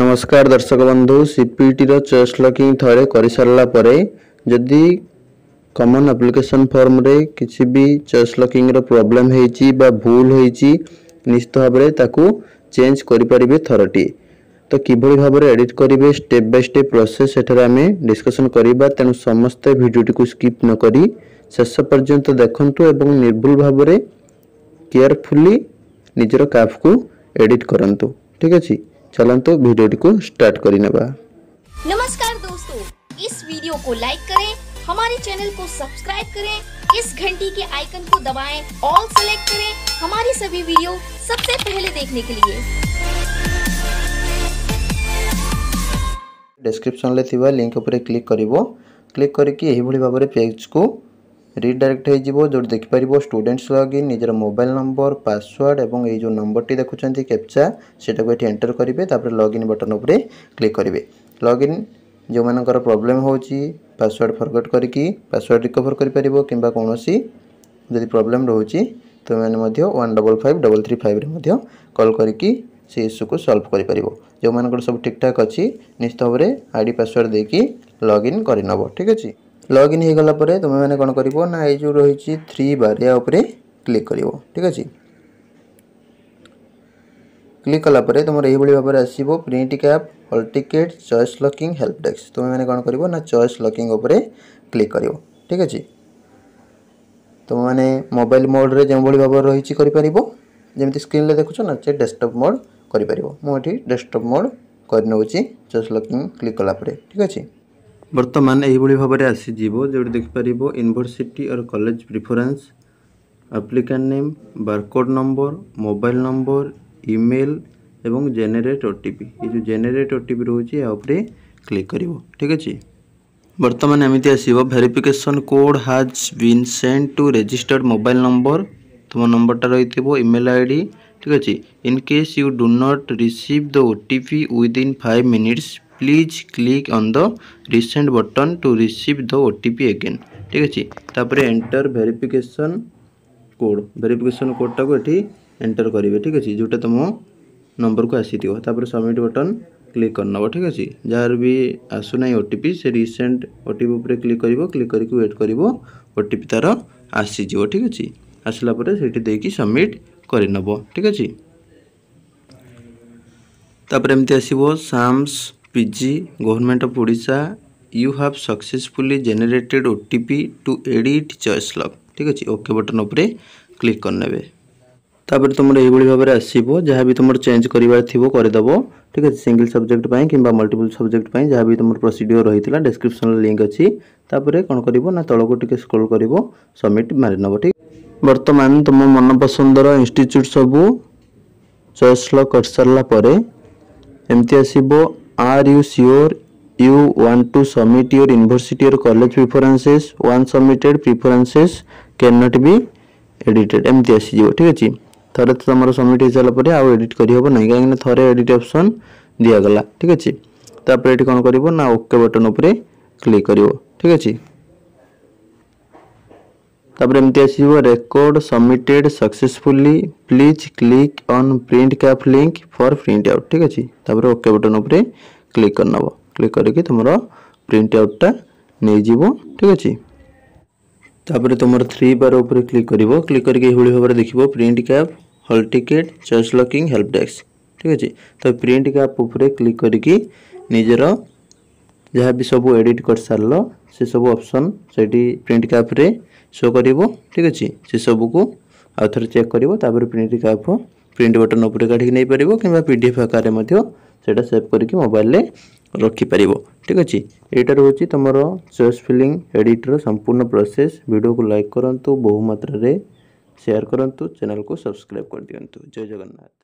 ନମସ୍କାର ଦର୍ଶକ ବନ୍ଧୁ ସିପିଇଟିର ଚଏସ୍ ଲକିଂ ଥରେ କରିସାରିଲା ପରେ ଯଦି କମନ୍ ଆପ୍ଲିକେସନ୍ ଫର୍ମରେ କିଛି ବି ଚଏସ୍ ଲକିଂର ପ୍ରୋବ୍ଲେମ୍ ହେଇଛି ବା ଭୁଲ ହୋଇଛି ନିଶ୍ଚିତ ଭାବରେ ତାକୁ ଚେଞ୍ଜ କରିପାରିବେ ଥରଟିଏ ତ କିଭଳି ଭାବରେ ଏଡ଼ିଟ୍ କରିବେ ଷ୍ଟେପ୍ ବାଇ ଷ୍ଟେପ୍ ପ୍ରୋସେସ୍ ସେଠାରେ ଆମେ ଡିସ୍କସନ୍ କରିବା ତେଣୁ ସମସ୍ତେ ଭିଡ଼ିଓଟିକୁ ସ୍କିପ୍ ନକରି ଶେଷ ପର୍ଯ୍ୟନ୍ତ ଦେଖନ୍ତୁ ଏବଂ ନିର୍ଭୁଲ ଭାବରେ କେୟାରଫୁଲି ନିଜର କାପ୍କୁ ଏଡ଼ିଟ୍ କରନ୍ତୁ ଠିକ୍ ଅଛି वीडियो ଚାଲନ୍ତୁ ଭିଡ଼ିଓଟିକୁ ଷ୍ଟାର୍ଟ କରିନେବା नमस्कार दोस्तों इस वीडियो को लाइक करें हमारे चैनल को सब्सक्राइब करें इस घंटी के आइकन को दबाएं ऑल सेलेक्ट करें हमारी सभी वीडियो सबसे पहले देखने के लिए ଡେସ୍କ୍ରିପ୍ସନ୍ରେ ଥିବା ଲିଙ୍କ୍ क्लिक କ୍ଲିକ୍ କରିବ କ୍ଲିକ୍ କରିକି ଏହିଭଳି ଭାବରେ ପେଜ୍ କୁ রিডাইরেক্ট হয়েଯିব ଯେଉଁଠି ଦେଖିପାରିବ ଷ୍ଟୁଡେଣ୍ଟସ୍ ଲଗ୍ଇନ୍ ନିଜର ମୋବାଇଲ୍ ନମ୍ବର ପାସୱାର୍ଡ଼ ଏବଂ ଏଇ ଯେଉଁ ନମ୍ବରଟି ଦେଖୁଛନ୍ତି କ୍ୟାପ୍ଚା ସେଟାକୁ ଏଠି ଏଣ୍ଟର କରିବେ ତାପରେ ଲଗ୍ଇନ୍ ବଟନ୍ ଉପରେ କ୍ଲିକ୍ କରିବେ ଲଗ୍ଇନ୍ ଯେଉଁମାନଙ୍କର ପ୍ରୋବ୍ଲେମ୍ ହେଉଛି ପାସୱାର୍ଡ଼ ଫରଗଟ୍ କରିକି ପାସୱାର୍ଡ଼ ରିକଭର୍ କରିପାରିବ କିମ୍ବା କୌଣସି ଯଦି ପ୍ରୋବ୍ଲେମ୍ ରହୁଛି ତୁମେମାନେ ମଧ୍ୟ one double five double three ଫାଇଭ୍ରେ ମଧ୍ୟ କଲ୍ କରିକି ସେ ଇସ୍ୟୁକୁ ସଲ୍ଭ କରିପାରିବ ଯେଉଁମାନଙ୍କର ସବୁ ଠିକ୍ଠାକ୍ ଅଛି ନିଶ୍ଚିତ ଭାବରେ ଆଇ ଡ଼ି ପାସୱାର୍ଡ଼ ଦେଇକି ଲଗ୍ଇନ୍ କରିନେବ ଠିକ୍ ଅଛି লগ ইন হয়ে গলা পরে তুমি মানে কোণ করব না এই যে রয়েছে থ্রি বার ইয়া উপরে ক্লিক করব ঠিক আছে ক্লিক কলা পরে তোমার এইভাবে ভাবে আসব print cap all ticket choice locking help desk তুমি মানে কোণ করব না চয়েস লকিং উপরে ক্লিক করব ঠিক আছে তুমি মানে মোবাইল মোডরে যেভাবে ভাবে রয়েছে করিপারিব যেমনি স্ক্রিনে দেখুছ না সে ডেস্কটপ মোড করিপারিব মু এটি ডেস্কটপ মোড করে নেছি চয়েস লকিং ক্লিক কলা পরে ঠিক আছে ବର୍ତ୍ତମାନ ଏହିଭଳି ଭାବରେ ଆସିଯିବ ଯେଉଁଠି ଦେଖିପାରିବ university or college preference applicant name barcode number mobile number email ଏବଂ ଜେନେରେଟ୍ ଓ ଟି ପି ଏ ଯେଉଁ ଜେନେରେଟ୍ ଓ ଟି ପି ରହୁଛି ଏହା ଉପରେ କ୍ଲିକ୍ କରିବ ଠିକ୍ ଅଛି ବର୍ତ୍ତମାନ ଏମିତି ଆସିବ verification code has been send to registered mobile number ତୁମ ନମ୍ବରଟା ରହିଥିବ ଇମେଲ୍ ଆଇ ଡ଼ି ଠିକ୍ ଅଛି in case you do not receive the O T P within five minutes please click on the resend button to receive the OTP again ঠিক আছে তাপরে enter verification code verification কোডটা এটি enter করবে ঠিক আছে যেটা তুম নম্বরকে আসিথিব তাপরে সবমিট বটন ক্লিক করে নেব ঠিক আছে যার বি আসুনা ওটিপি সে রিসেন্ট ওটিপি উপরে ক্লিক করব ক্লিক করি ওয়েট করব ওটিপি তার আসিযোগ ঠিক আছে আসলা পরে সেটি দিয়ে সবমিট করে নেব ঠিক আছে তাপরে এমতি আসব Shams PG Government of Odisha you have successfully generated OTP to edit choice log ঠিক আছে ওকে বটন উপরে ক্লিক করনেবে তাপরে তোমার এইভাবে ভাবে আসব যা বি তোমার চেঞ্জ করবার থাকবে করেদেব ঠিক আছে সিঙ্গল সবজেক্ট পাই কিংবা মল্টিপল সবজেক্ট পাই যা বি তোমার প্রোসিডিওর রয়েছে ডেসক্রিপশন লিঙ্ক অছি তাপরে কোণ করব না তলকু টিকে স্ক্রোল করব সবমিট মারিনেব ঠিক বর্তমান তোমার মন পছন্দর ইনস্টিচ্ୟୁଟ୍ সবু চয়েস লক କରିସାରିଲା ପରେ ଏମିତି ଆସିବ Are you sure you want to submit your university or college preferences? One submitted preferences cannot be edited. ଏମିତି ଆସିଯିବ ଠିକ୍ ଅଛି ଥରେ ତ ତମର ସବମିଟ୍ ହେଇସାରିଲା ପରେ ଆଉ ଏଡ଼ିଟ୍ କରିହେବ ନାହିଁ କାହିଁକିନା ଥରେ ଏଡ଼ିଟ୍ ଅପସନ୍ ଦିଆଗଲା ଠିକ୍ ଅଛି ତାପରେ ଏଠି କ'ଣ କରିବ ନା ଓକେ ବଟନ୍ ଉପରେ କ୍ଲିକ୍ କରିବ ଠିକ୍ ଅଛି ତାପରେ ଏମିତି ଆସିବ record submitted successfully please click on print cap link for print out ଠିକ୍ ଅଛି ତାପରେ ଓକେ ବଟନ୍ ଉପରେ କ୍ଲିକ୍ କରିନେବ କ୍ଲିକ୍ କରିକି ତୁମର ପ୍ରିଣ୍ଟ ଆଉଟ୍ଟା ନେଇଯିବ ଠିକ୍ ଅଛି ତାପରେ ତୁମର ଥ୍ରୀ ବାର୍ ଉପରେ କ୍ଲିକ୍ କରିବ କ୍ଲିକ୍ କରିକି ଏଇଭଳି ଭାବରେ ଦେଖିବ print cap hall ticket choice locking help desk ଠିକ୍ ଅଛି ତ ପ୍ରିଣ୍ଟ କ୍ୟାପ୍ ଉପରେ କ୍ଲିକ୍ କରିକି ନିଜର ଯାହା ବି ସବୁ ଏଡ଼ିଟ୍ କରିସାରିଲ ସେସବୁ ଅପସନ୍ ସେଇଠି ପ୍ରିଣ୍ଟ କ୍ୟାପ୍ରେ ଶୋ କରିବ ଠିକ୍ ଅଛି ସେସବୁକୁ ଆଉ ଥରେ ଚେକ୍ କରିବ ତାପରେ ପ୍ରିଣ୍ଟ କ୍ୟାପ୍ ପ୍ରିଣ୍ଟ ବଟନ୍ ଉପରେ କାଢ଼ିକି ନେଇପାରିବ କିମ୍ବା ପି ଡି ଏଫ୍ ଆକାରରେ ମଧ୍ୟ ସେଇଟା ସେଭ୍ କରିକି ମୋବାଇଲରେ ରଖିପାରିବ ଠିକ୍ ଅଛି ଏଇଟା ରହୁଛି ତୁମର ଚଏସ୍ ଫିଲିଂ ଏଡ଼ିଟ୍ର ସମ୍ପୂର୍ଣ୍ଣ ପ୍ରୋସେସ୍ ଭିଡ଼ିଓକୁ ଲାଇକ୍ କରନ୍ତୁ ବହୁ ମାତ୍ରାରେ ସେୟାର କରନ୍ତୁ ଚ୍ୟାନେଲକୁ ସବସ୍କ୍ରାଇବ୍ କରିଦିଅନ୍ତୁ ଜୟ ଜଗନ୍ନାଥ